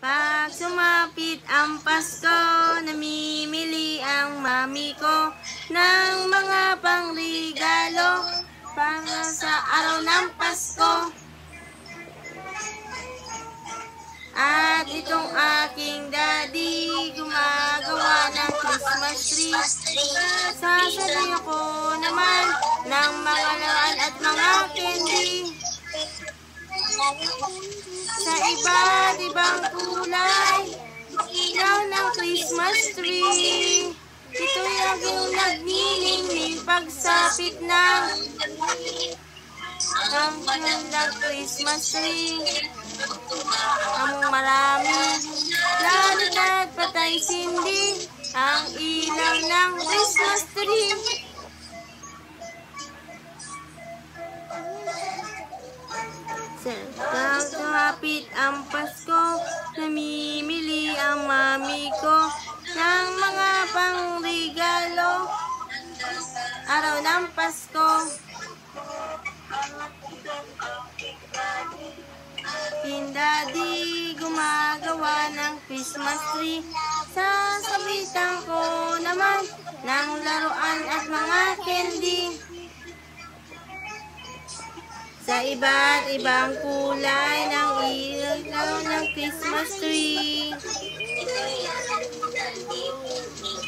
Pag sumapit ang Pasko, namimili ang mami ko ng mga pangregalo para sa araw ng Pasko. At itong aking daddy gumagawa ng Christmas tree. Sasali ako naman ng mga laruan at mga candy. Sa iba't ibang kulay, ilaw ng Christmas tree. Ito'y laging nagniningning pagsapit ng ang ng Christmas tree. Ang marami, lalo na't patay sindi, ang ilaw ng Christmas tree. Sa sumapit ang Pasko, namimili ang mami ko ng mga pangregalo. Araw ng Pasko. Daddy gumagawa ng Christmas tree. Sasabitan ko naman ng laruan at mga candy. Iba't ibang kulay ng ilaw ng Christmas tree.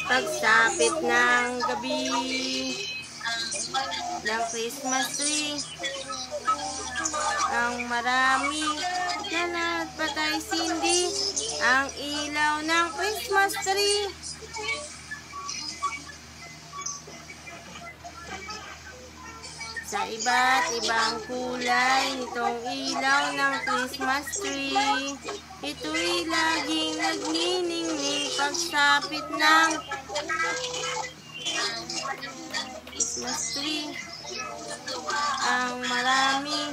Pagsapit ng gabi ng Christmas tree. Ang marami na patay sindi ang ilaw ng Christmas tree. Sa iba't ibang kulay nitong ilaw ng Christmas tree. Ito'y laging nagniningning pagsapit ng Christmas tree. Ang marami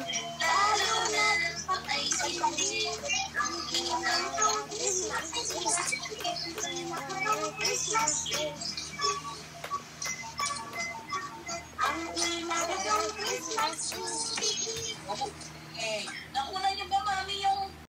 One, two, three. Niyo ba, mami, yung